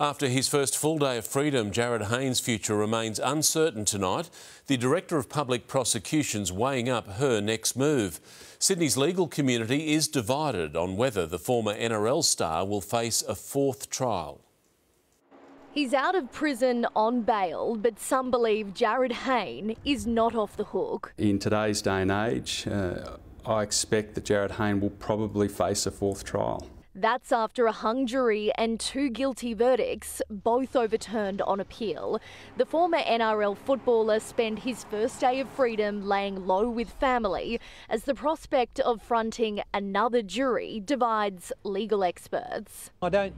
After his first full day of freedom, Jarryd Hayne's future remains uncertain tonight. The Director of Public Prosecutions weighing up her next move. Sydney's legal community is divided on whether the former NRL star will face a fourth trial. He's out of prison on bail, but some believe Jarryd Hayne is not off the hook. In today's day and age, uh, I expect that Jarryd Hayne will probably face a fourth trial. That's after a hung jury and two guilty verdicts, both overturned on appeal. The former NRL footballer spent his first day of freedom laying low with family as the prospect of fronting another jury divides legal experts. I don't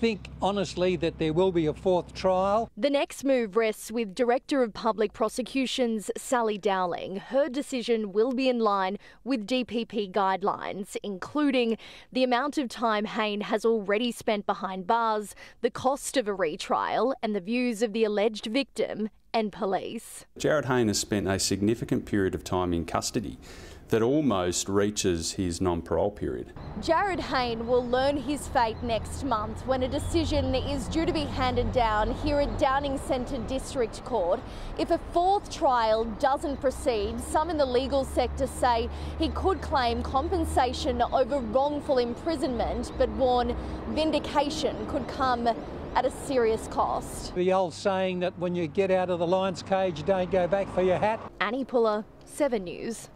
think, honestly, that there will be a fourth trial. The next move rests with Director of Public Prosecutions Sally Dowling. Her decision will be in line with DPP guidelines, including the amount of time Hayne has already spent behind bars, the cost of a retrial, and the views of the alleged victim and police. Jarryd Hayne has spent a significant period of time in custody that almost reaches his non-parole period. Jarryd Hayne will learn his fate next month when a decision is due to be handed down here at Downing Centre District Court. If a fourth trial doesn't proceed, some in the legal sector say he could claim compensation over wrongful imprisonment, but warn vindication could come at a serious cost. The old saying that when you get out of the lion's cage, don't go back for your hat. Annie Puller, 7 News.